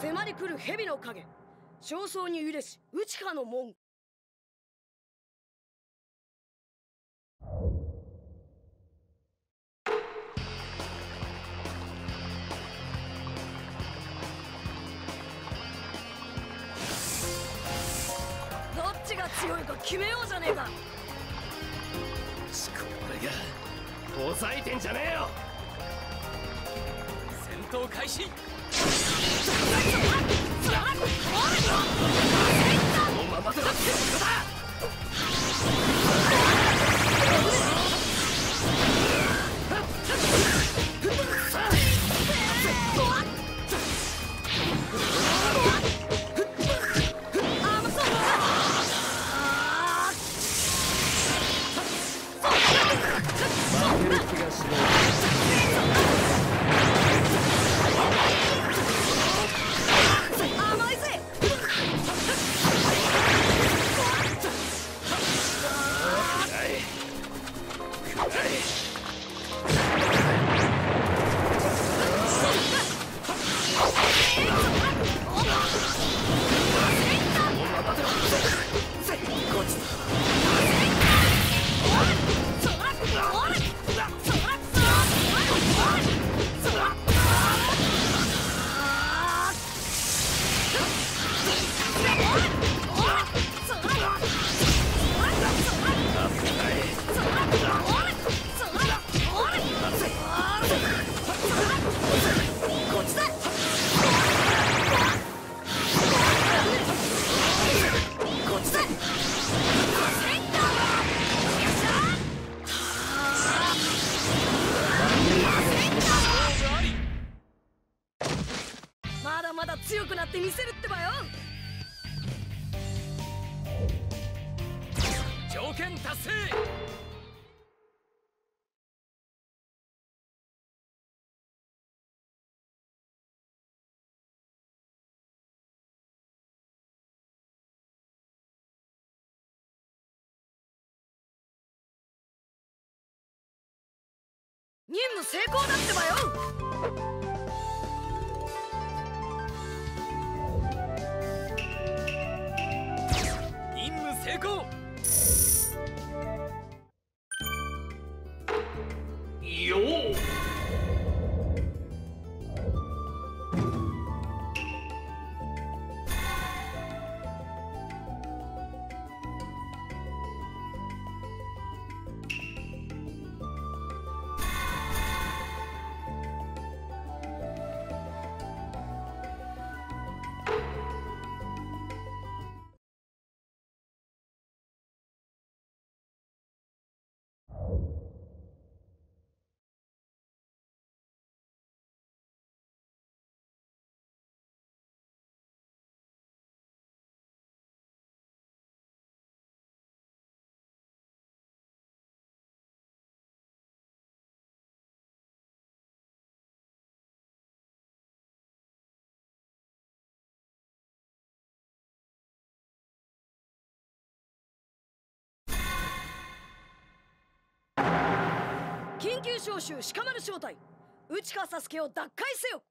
迫り来る蛇の影。焦燥に揺れし内かの門。どっちが強いか決めようじゃねえか。しこ俺が抑えてんじゃねえよ。戦闘開始。何で?任務成功だってばよ。緊急招集鹿丸正体内川佐助を奪回せよ。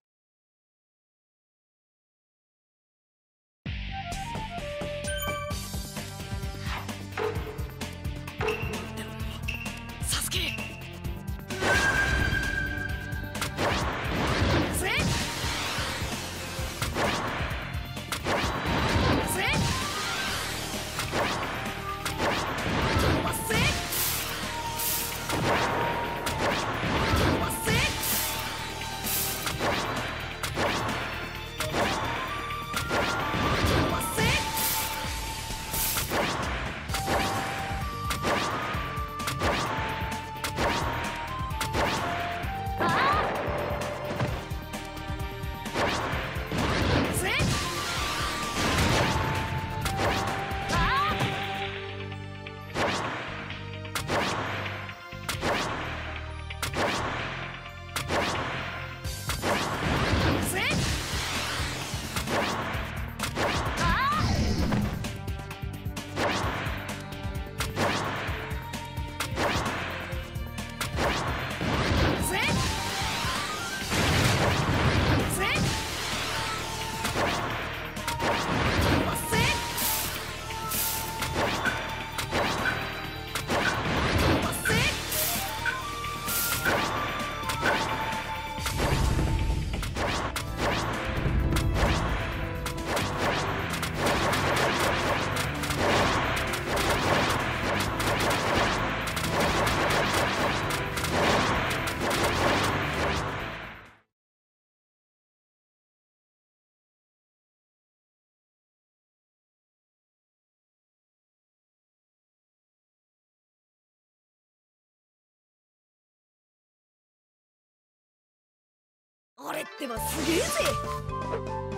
これってばすげえぜ。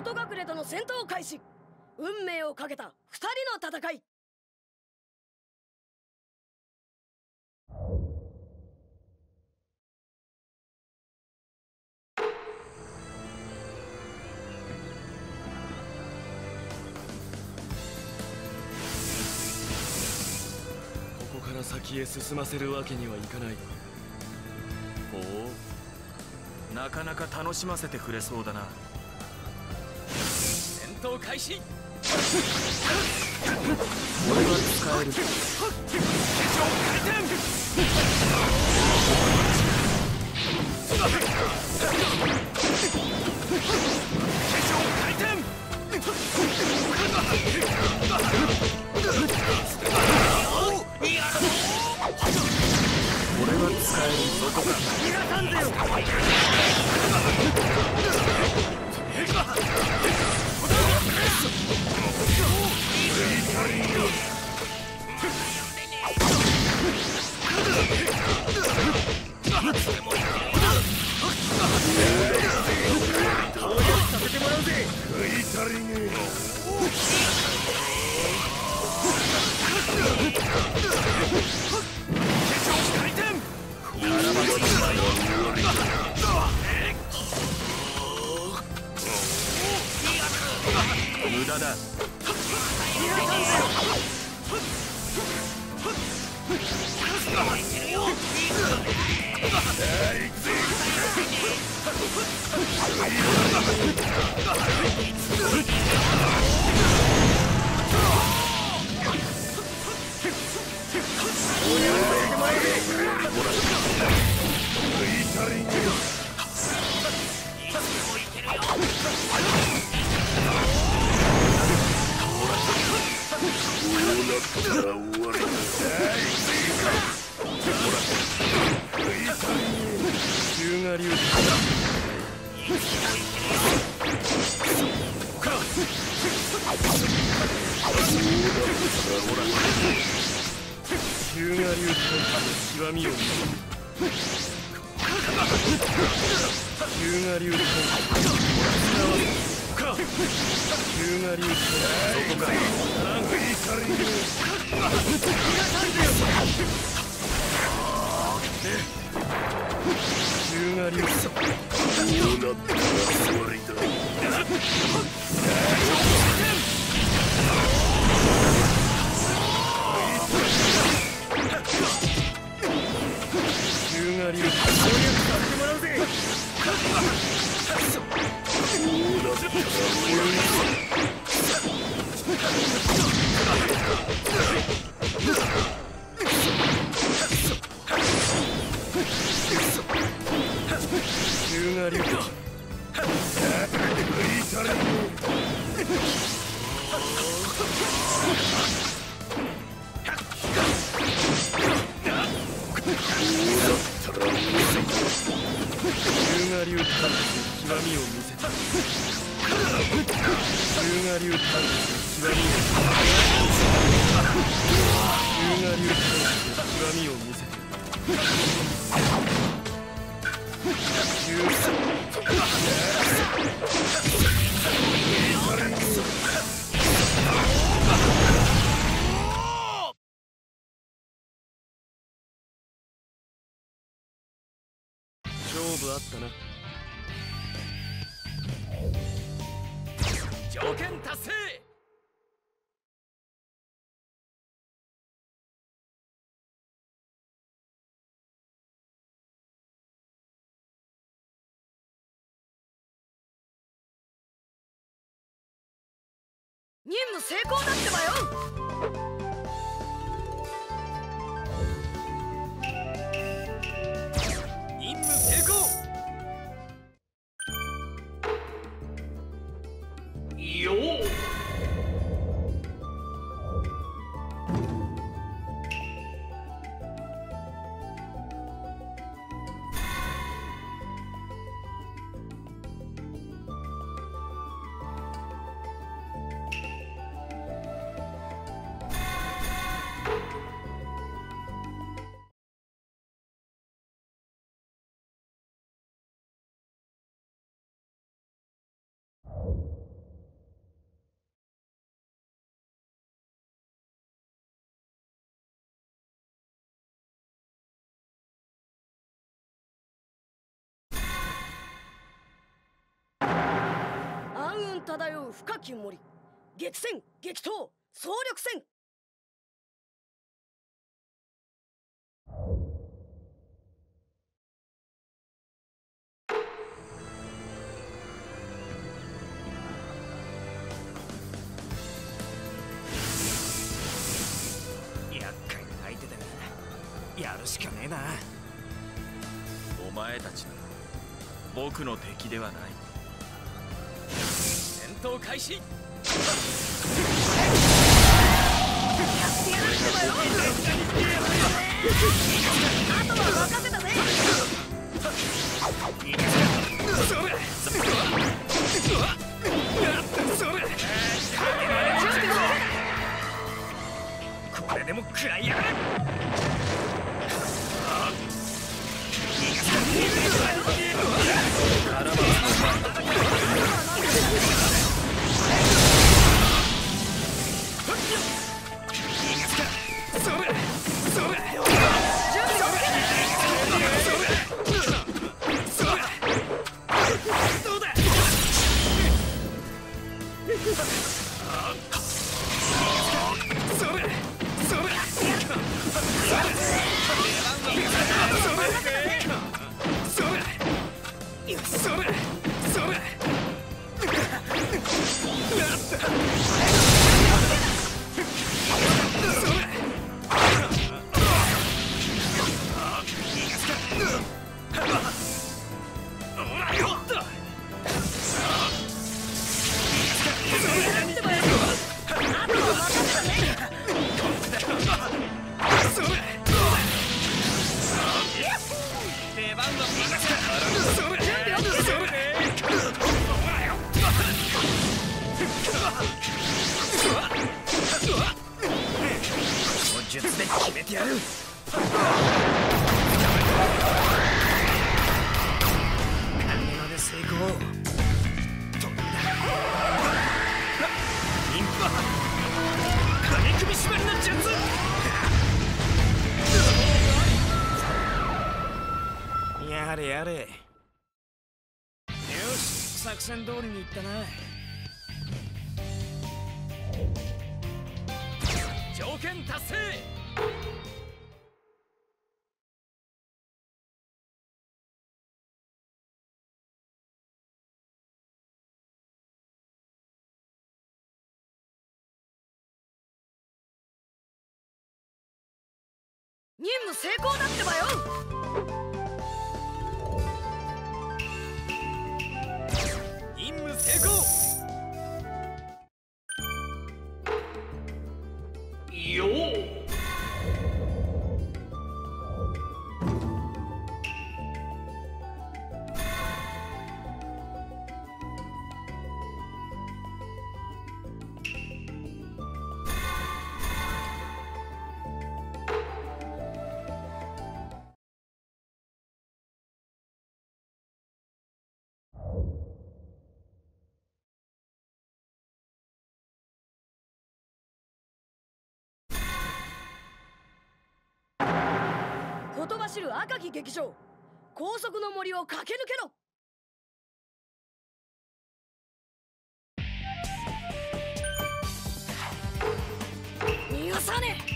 音隠れとの戦闘開始。運命をかけた二人の戦い。ここから先へ進ませるわけにはいかない。ほう。なかなか楽しませてくれそうだな。戦闘開始。俺は使える俺は使えるぞ。とかならばよくないのにおいがするんだ!無駄だ。極みを見せた流極みを流極みを見せた勝負あったな。任務成功だってばよ。雲漂う深き森。激戦激闘総力戦。厄介な相手だがやるしかねえな。お前たちなら僕の敵ではない。戦闘開始。あとは任せたぜこれでも食らいやがれこのそれ任務成功だってばよ。任務成功。よほとばしる赤き劇場。高速の森を駆け抜けろ。逃がさねえ。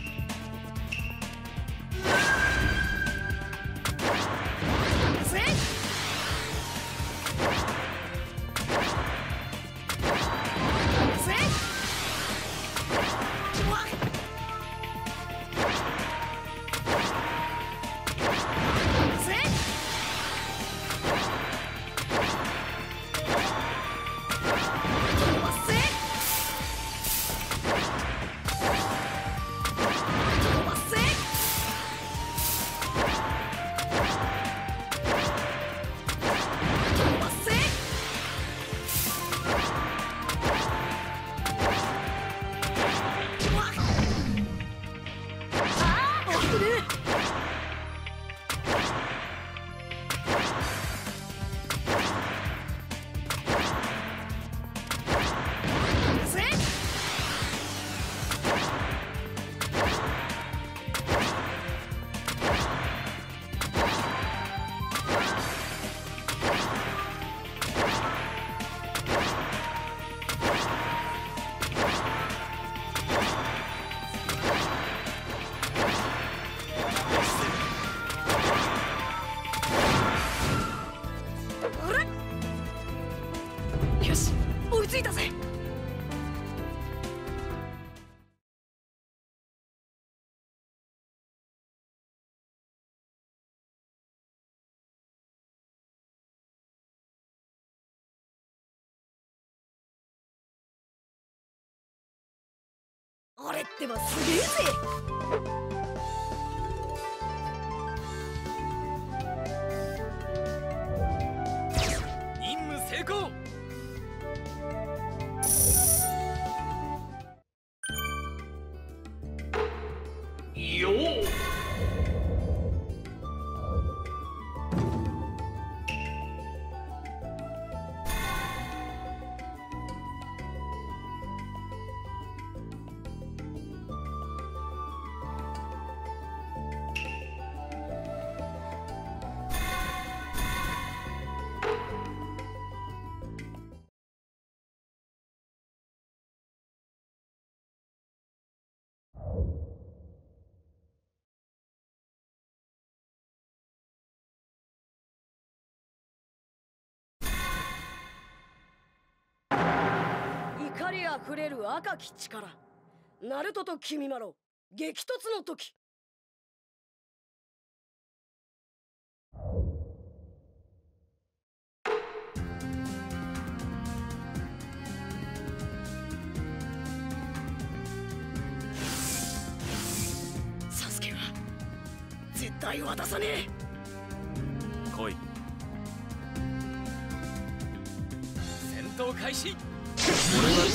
あれってばすげえぜ。怒りあふれる赤き力。ナルトと君まろ激突の時。サスケは絶対渡さねえ。来い。戦闘開始。よ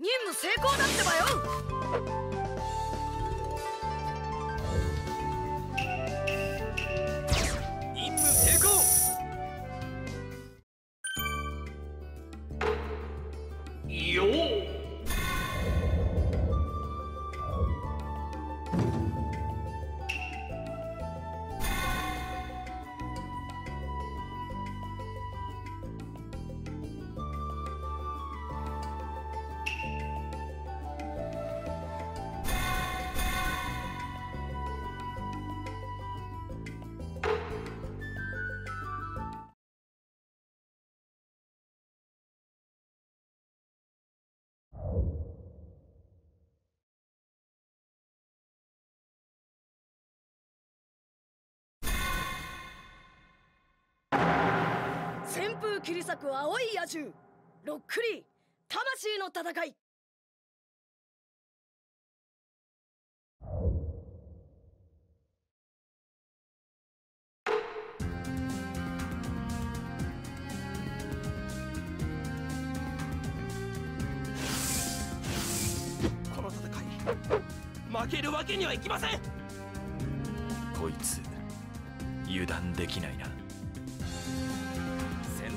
任務成功だってばよ。旋風切り裂く青い野獣ロックリー魂の戦い。この戦い負けるわけにはいきません。こいつ油断できないな。戦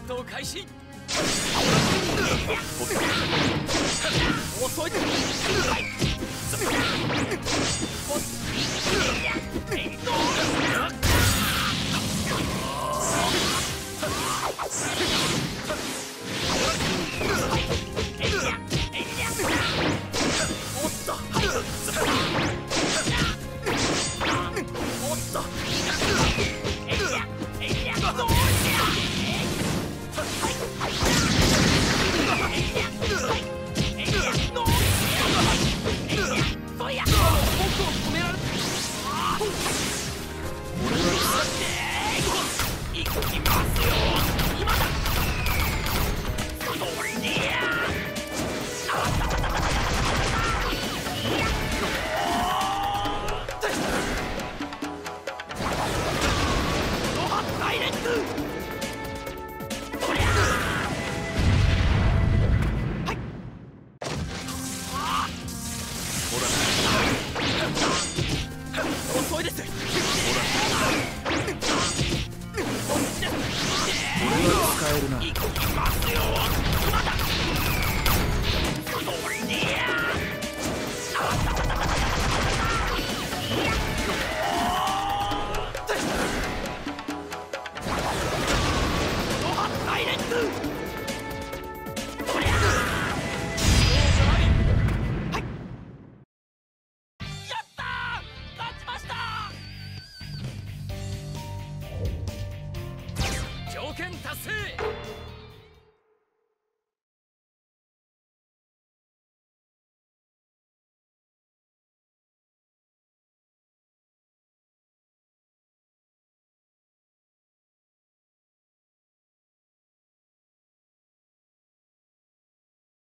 闘開始。遅い遅い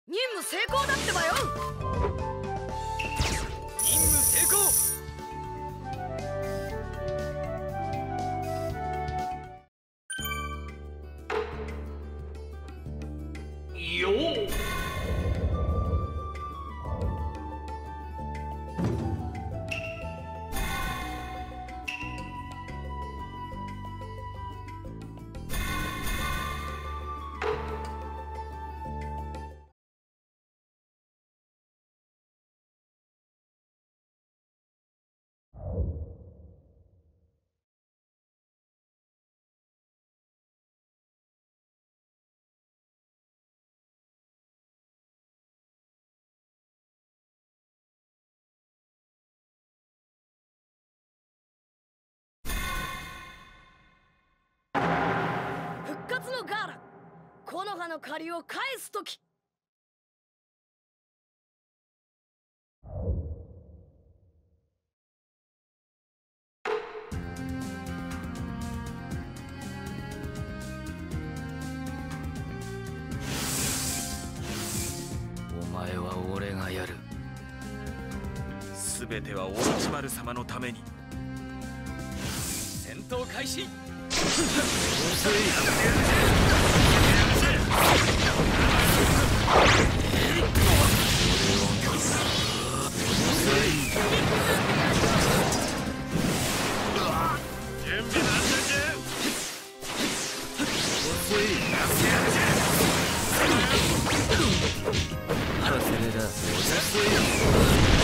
任務成功だってばよ。任務成功。よっのガーラの葉の借りを返す時。お前は俺がやる。全てはオロチマル様のために。戦闘開始。準備万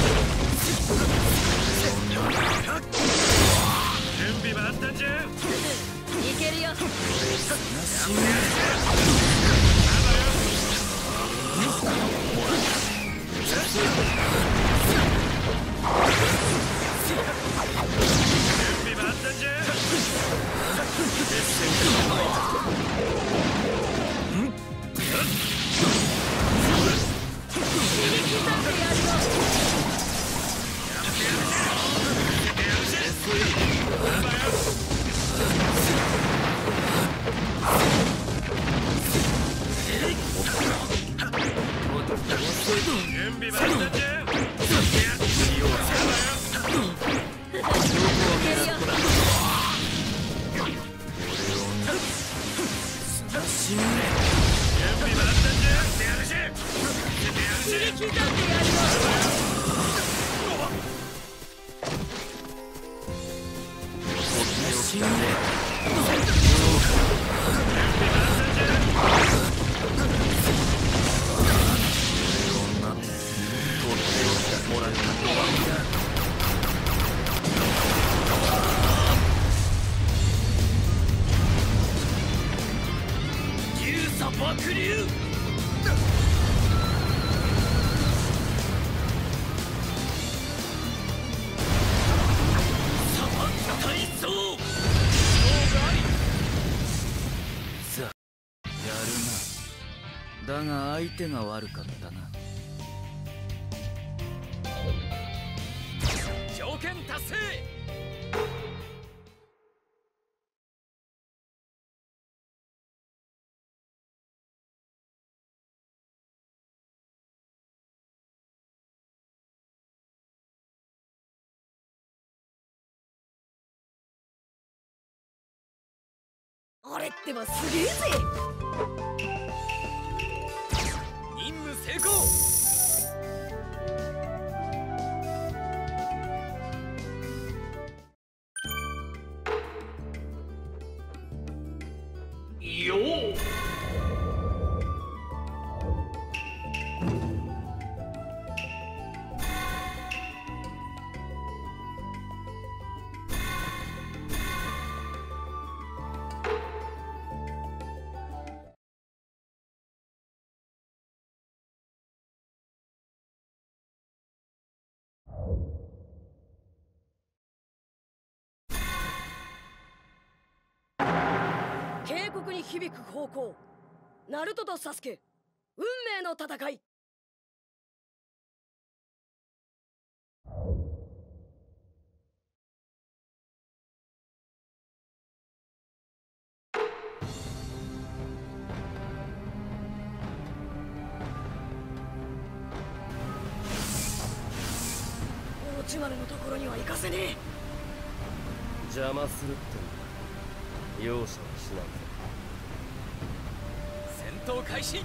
だが相手が悪かったな。条件達成！あれってばすげえぜ行こう警告に響く方向。ナルトとサスケ。運命の戦い。オロチマルのところには行かせねえ。邪魔するってんだ容赦はしない。戦闘開始。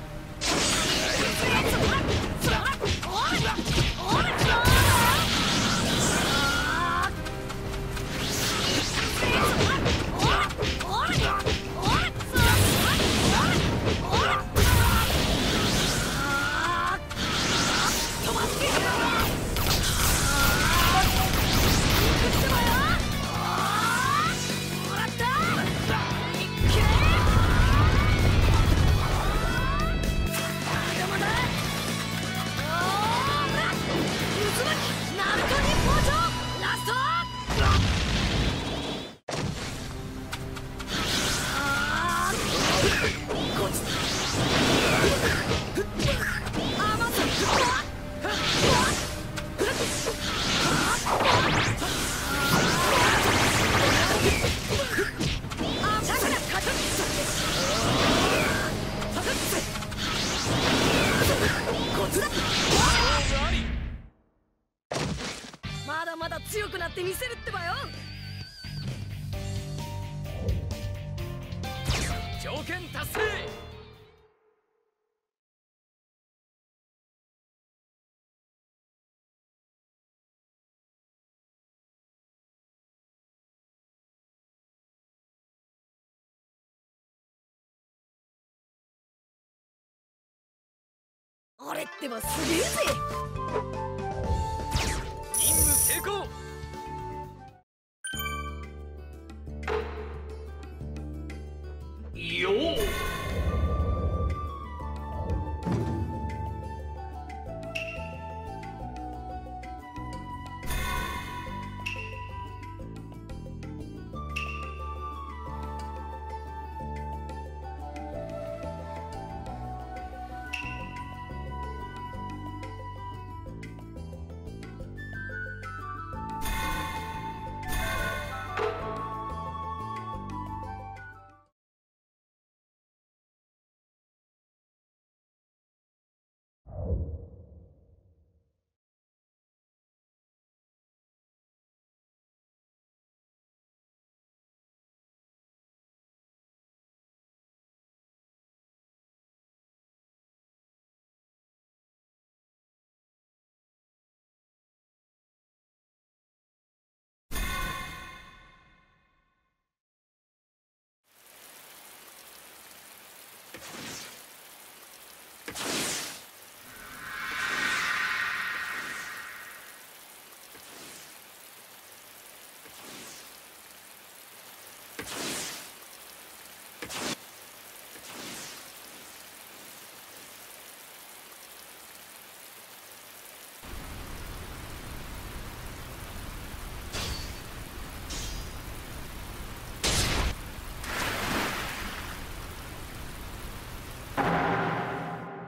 俺ってばすげえぜ。任務成功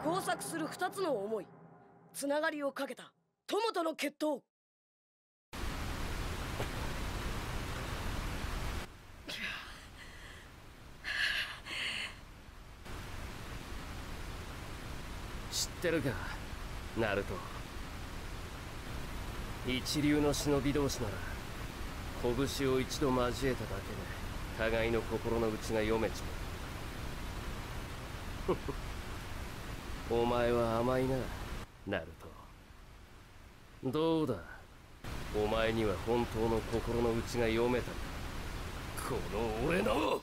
交錯する二つの思いつながりをかけた友との決闘。知ってるかナルト。一流の忍び同士なら拳を一度交えただけで互いの心の内が読めちまう。お前は甘いな。ナルト。どうだ？お前には本当の心の内が読めた。この俺の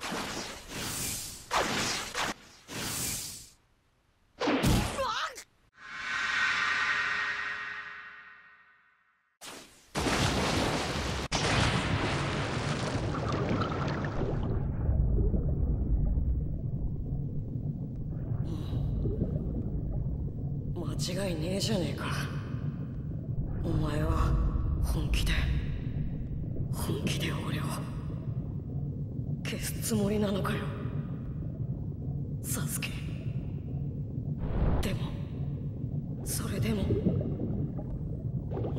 間違いねえじゃねえかお前は本気で本気で俺を消すつもりなのかよサスケでもそれでも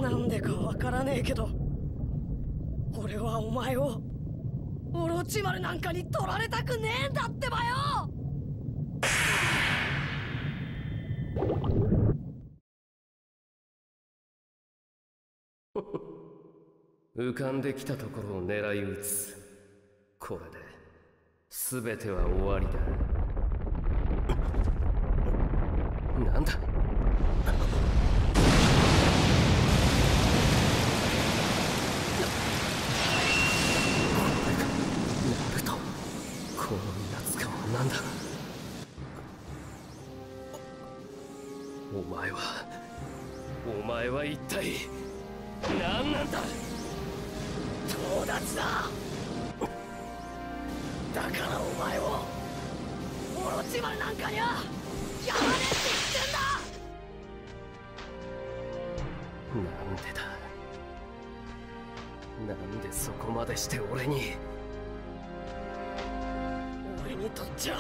なんでかわからねえけど俺はお前をオロチマルなんかに取られたくねえんだってばよ！浮かんできたところを狙い撃つ。これで全ては終わりだ。なんだナルトこのやつかはなんだお前はお前は一体何なんだ友達だだからお前をオロチマルなんかにゃやらねえって言ってんだなんでだなんでそこまでして俺にとっちゃ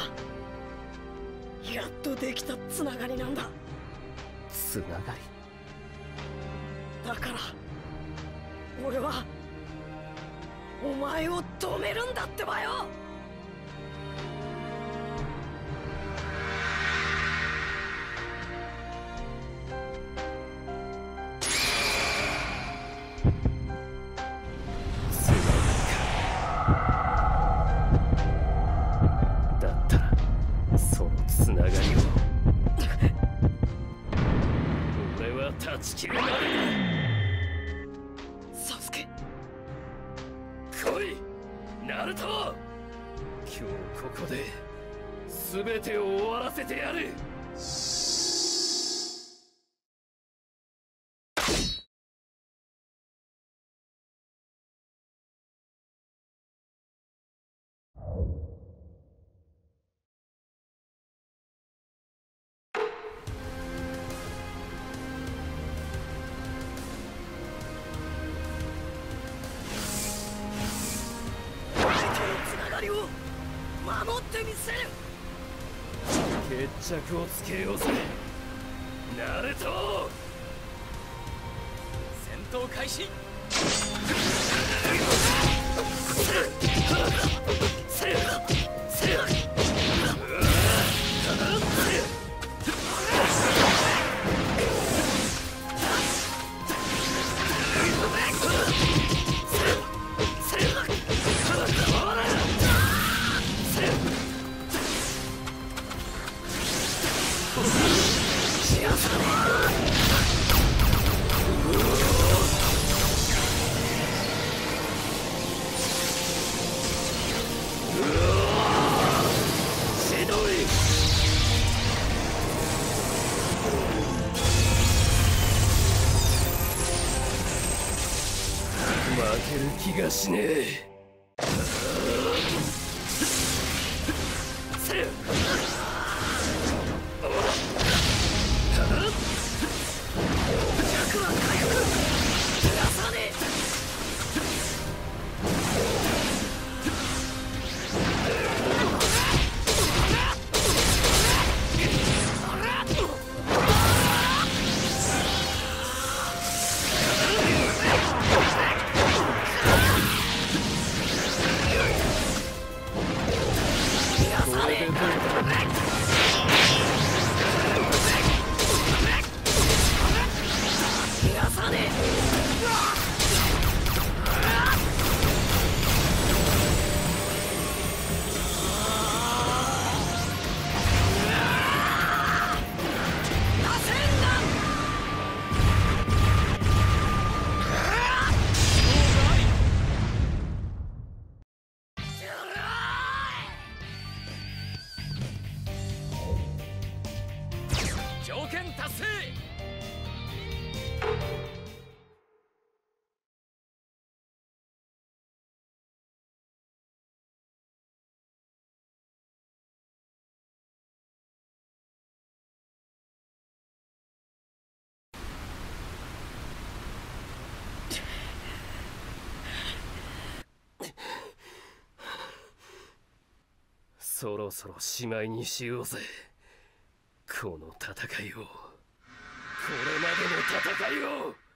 やっとできたつながりなんだ。つながり？だから俺はお前を止めるんだってばよ！は断ち切れない。だサスケ。来い。ナルト。今日ここで全てを終わらせてやる。やしねえ。そろそろしまいにしようぜ。この戦いを。これまでの戦いを。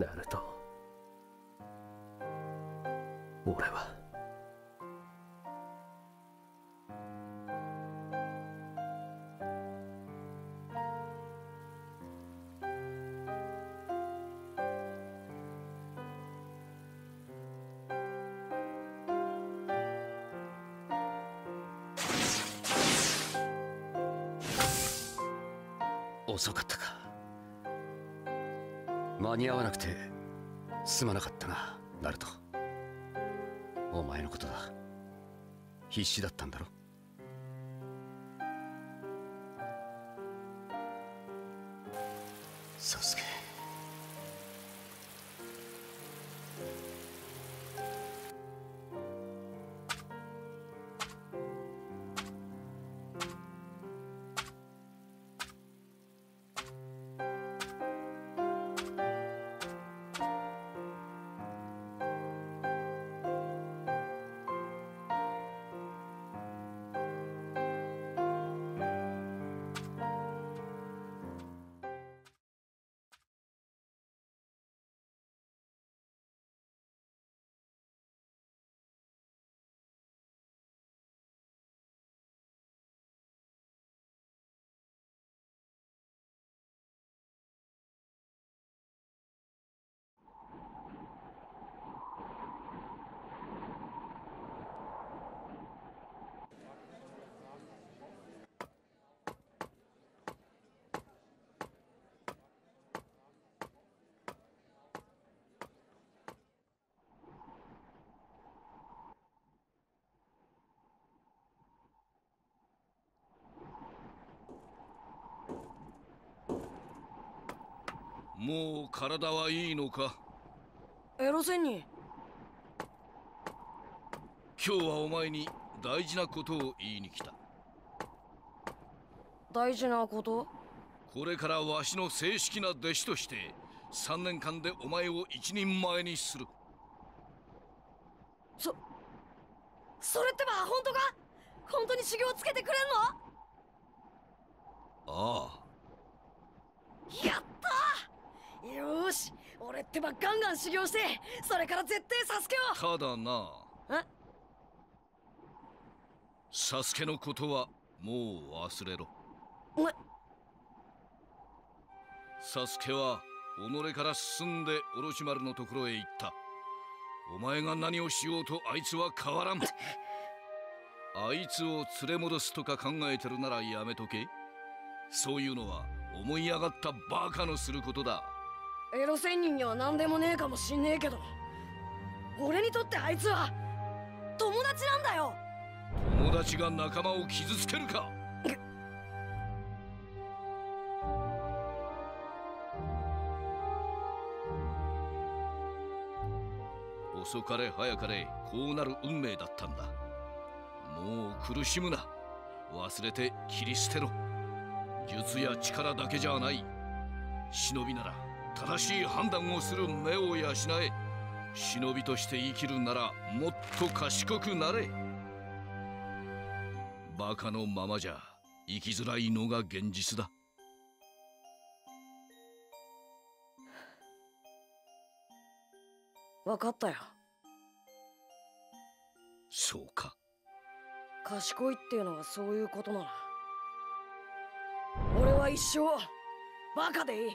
ナルト俺は。遅かったか。間に合わなくてすまなかったなナルト。お前のことだ。必死だったんだろ。サスケ。もう体はいいのか？エロ仙人今日はお前に大事なことを言いに来た。大事なこと？これからわしの正式な弟子として3年間でお前を一人前にする。そそれってば本当か？本当に修行つけてくれんの？あ。やっよーし俺ってばガンガン修行してそれから絶対サスケを。あただな。え？サスケのことはもう忘れろ。ねサスケは己から進んでオロチマルのところへ行った。お前が何をしようとあいつは変わらん。あいつを連れ戻すとか考えてるならやめとけ。そういうのは思い上がったバカのすることだエロ仙人には何でもねえかもしんねえけど俺にとってあいつは友達なんだよ。友達が仲間を傷つけるか。遅かれ早かれこうなる運命だったんだ。もう苦しむな。忘れて切り捨てろ。術や力だけじゃない。忍びなら正しい判断をする目を養え忍びとして生きるならもっと賢くなれ。バカのままじゃ生きづらいのが現実だ。分かったよ。そうか。賢いっていうのはそういうことなら俺は一生バカでいい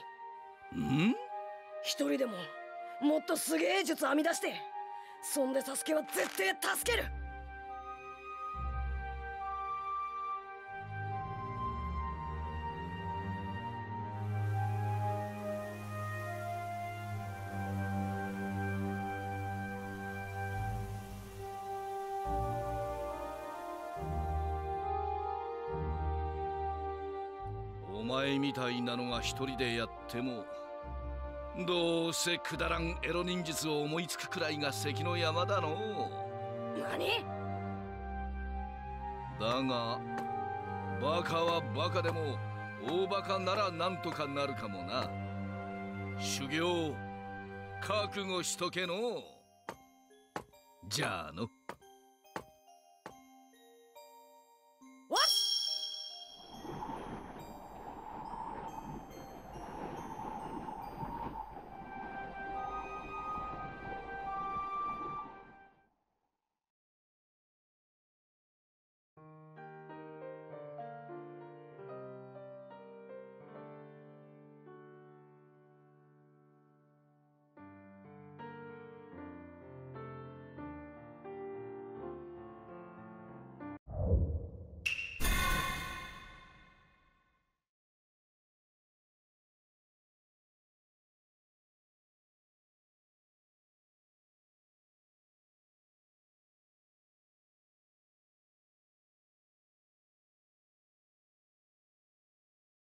ん一人でももっとすげえ術編み出してそんでサスケは絶対助ける。お前みたいなのが一人でやってもどうせくだらんエロ忍術を思いつくくらいが関の山だの何？だがバカはバカでも大バカならなんとかなるかもな。修行覚悟しとけの。じゃあの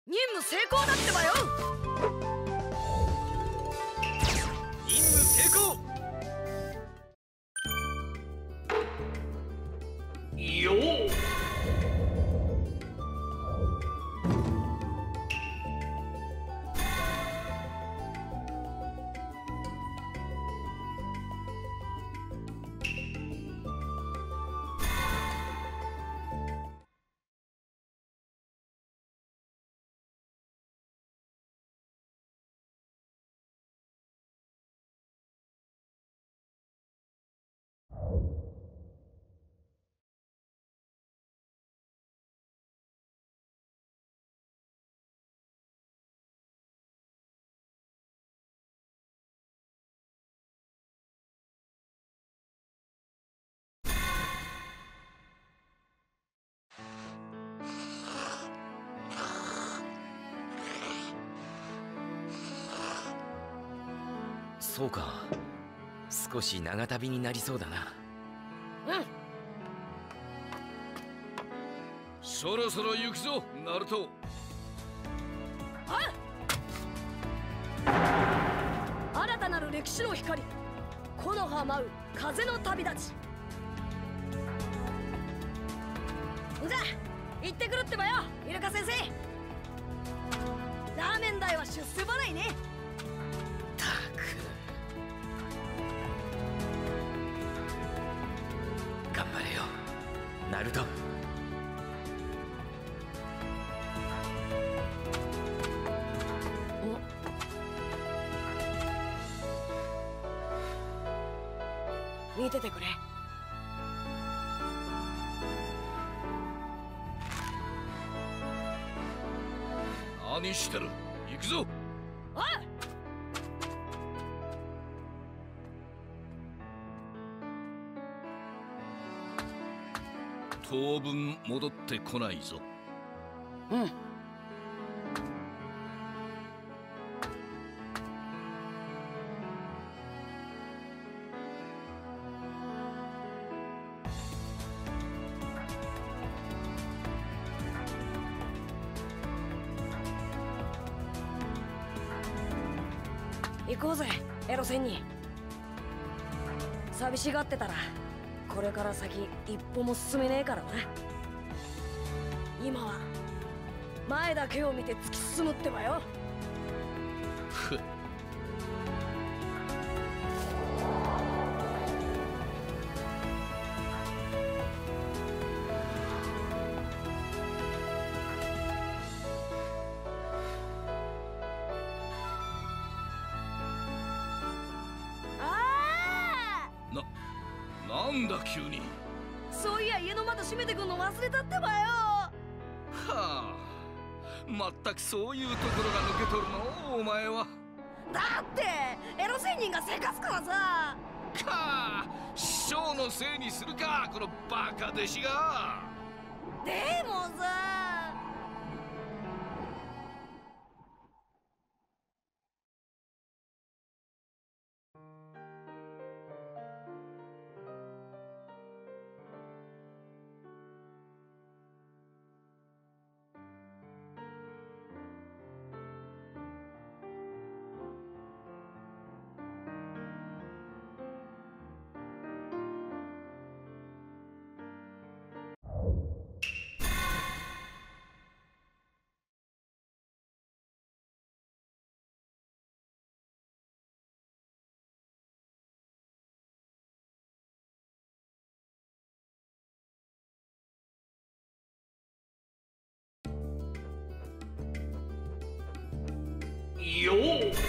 任務成功だってばよ。任務成功。そうか。少し長旅になりそうだな。うん。そろそろ行くぞナルト。あ歴史の光。木の葉舞う風の旅立ち。じゃあ行ってくるってばよイルカ先生。ラーメン代は出世払いねナルト当分戻ってこないぞ。うん。先一歩も進めねえからな。今は前だけを見て突き進むってばよ。なんだ急に。あそういや家の窓閉めてくんの忘れたってばよ。はあ。まったくそういうところが抜け取るの？お前は。だってエロ仙人がせかすからさ。かあ。師匠のせいにするかこのバカ弟子が。でもさよう